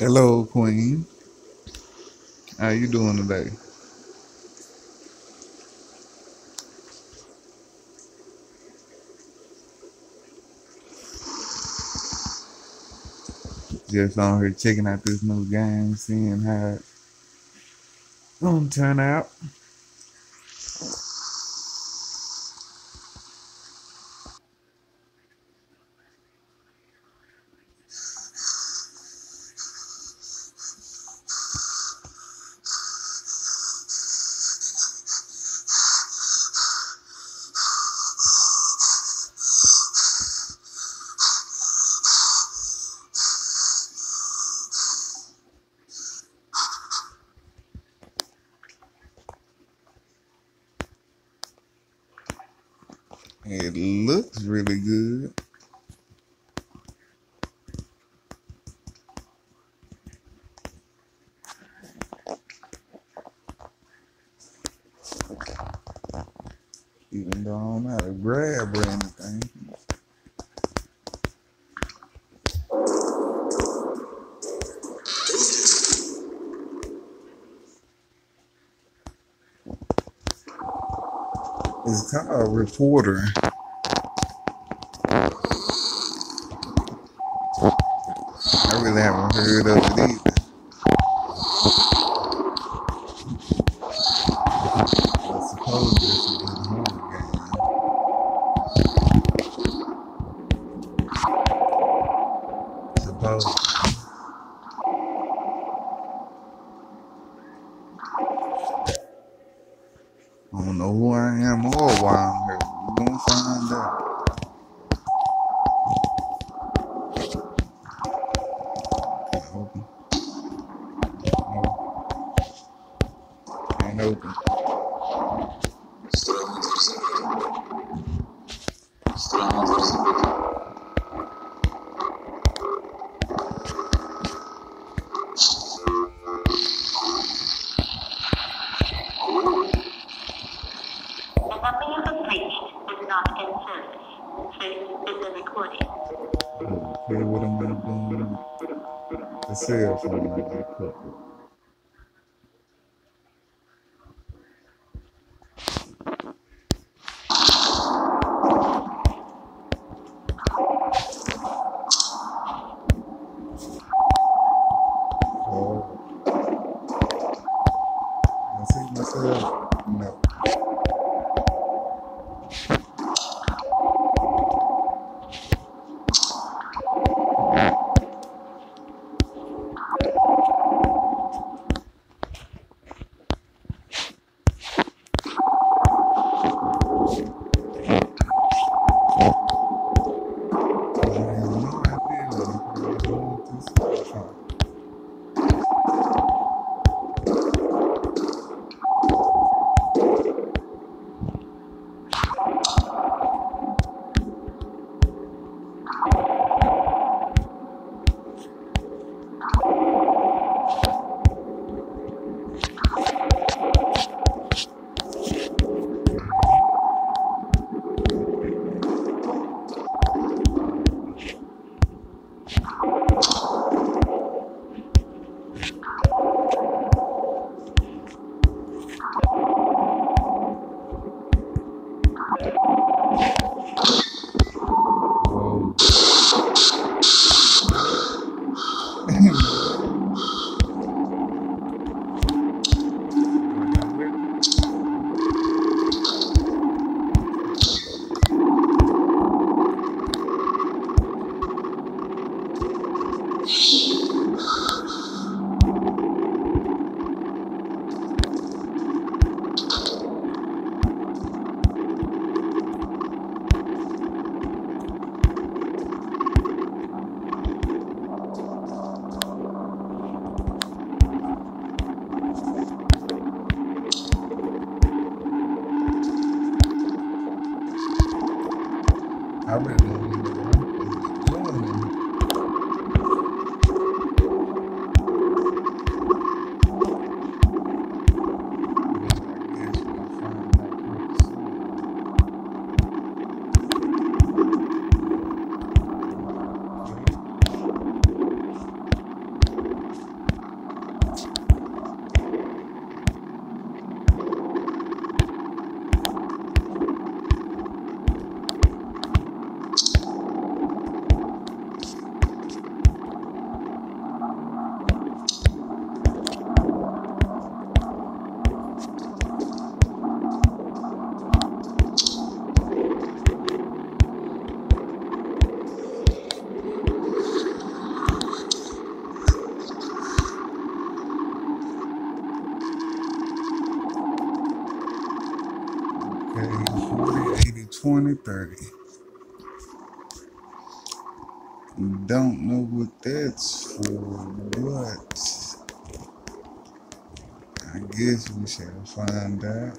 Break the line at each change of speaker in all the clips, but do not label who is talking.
Hello, Queen. How you doing today? Just on here checking out this new game, seeing how it's gonna turn out. It looks really good. Even though I don't know how to grab or anything. It's called Reporter. I really haven't heard of it either. Open. No, open.
The
cell phone I I 2030. Don't know what that's for, but I guess we shall find out.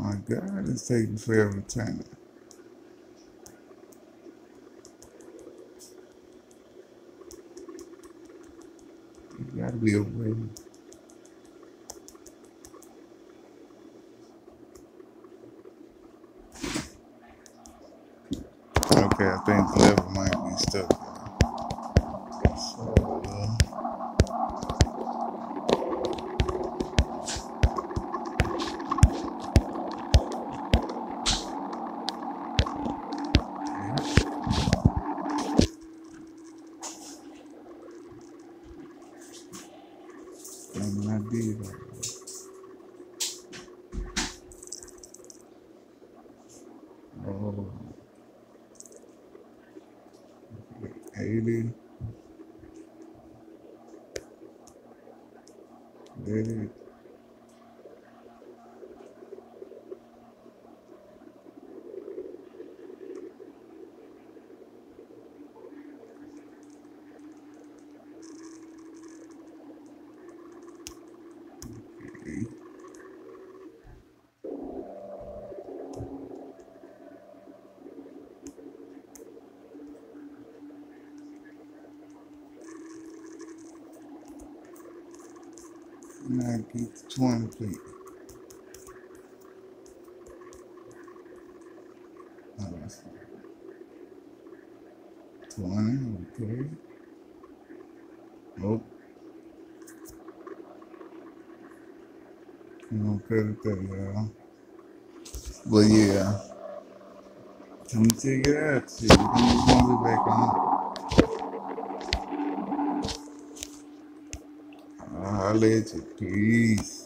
my God, it's taking forever time. You gotta be a 80. Did Now get the 20 plate. Oh, that's 20, okay. Nope. I'm gonna cut there, y'all. But yeah, let me check it out. See, we're gonna be back on. I'll let you. Peace.